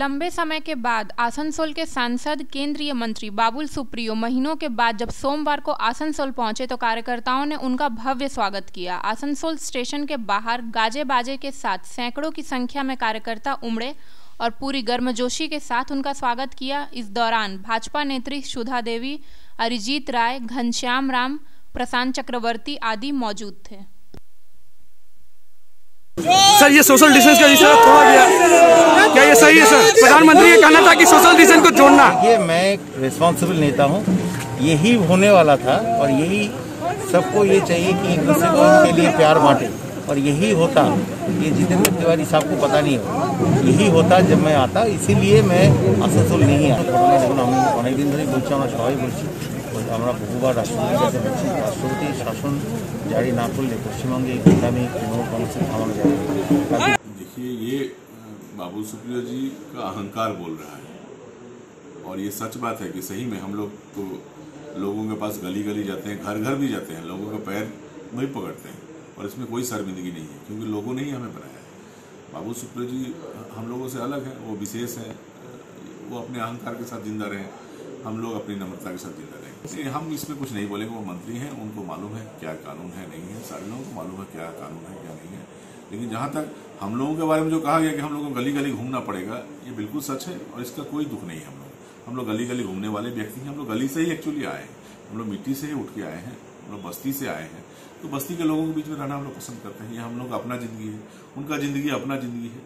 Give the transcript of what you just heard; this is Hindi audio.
लंबे समय के बाद आसनसोल के सांसद, केंद्रीय मंत्री बाबुल सुप्रियो महीनों के बाद जब सोमवार को आसनसोल पहुँचे तो कार्यकर्ताओं ने उनका भव्य स्वागत किया। आसनसोल स्टेशन के बाहर गाजे बाजे के साथ सैकड़ों की संख्या में कार्यकर्ता उमड़े और पूरी गर्मजोशी के साथ उनका स्वागत किया। इस दौरान भाजपा नेत्री सुधा देवी, अरिजीत राय, घनश्याम राम, प्रशांत चक्रवर्ती आदि मौजूद थे। सर, ये सोशल डिस्टेंस का जिस तोड़ा गया? क्या ये सही है सर प्रधानमंत्री का कहना था कि सोशल डिस्टेंस को जोड़ना ये मैं एक रिस्पॉन्सिबल नेता हूँ यही होने वाला था और यही सबको ये चाहिए कि एक दूसरे को इसके लिए प्यार बांटे और यही होता ये जितेंद्र तिवारी साहब को पता नहीं होगा यही होता जब मैं आता इसीलिए मैं আসানসোল नहीं आया দেখুন আমি অনেকদিন ধরেই বলছি আমরা সবাই বলছি আমরা বহুবার রাষ্ট্রপতির কাছে বলছি রাষ্ট্রপতি শাসন জারি না করলে পশ্চিমবঙ্গে এই গুন্ডামি তৃণমূল কংগ্রেসের থামানো যাবে না। देखिए ये बाबू सुप्रियो जी का अहंकार बोल रहा है। और ये सच बात है कि सही में हम लोग तो लोगों के पास गली गली जाते हैं घर घर भी जाते हैं, लोगों का पैर वही पकड़ते हैं, और इसमें कोई शर्मिंदगी नहीं है, क्योंकि लोगों ने ही हमें बनाया है। बाबू सुप्रियो जी हम लोगों से अलग हैं, वो विशेष हैं, वो अपने अहंकार के साथ ज़िंदा रहे, हम लोग अपनी नम्रता के साथ ज़िंदा रहें। इसलिए हम इसमें कुछ नहीं बोलेंगे, वो मंत्री हैं, उनको मालूम है क्या कानून है, नहीं है, सारे लोगों को मालूम है क्या कानून है, क्या नहीं है। लेकिन जहाँ तक हम लोगों के बारे में जो कहा गया कि हम लोगों को गली गली घूमना पड़ेगा, ये बिल्कुल सच है और इसका कोई दुख नहीं है हम लोग हम लोग गली गली घूमने वाले व्यक्ति हैं, हम लोग गली से ही एक्चुअली आए हैं। हम लोग मिट्टी से ही उठ के आए हैं, हम लोग बस्ती से आए हैं। तो बस्ती के लोगों के बीच में रहना हम लोग पसंद करते हैं, ये हम लोग अपना ज़िंदगी है, उनका ज़िंदगी अपना ज़िंदगी है।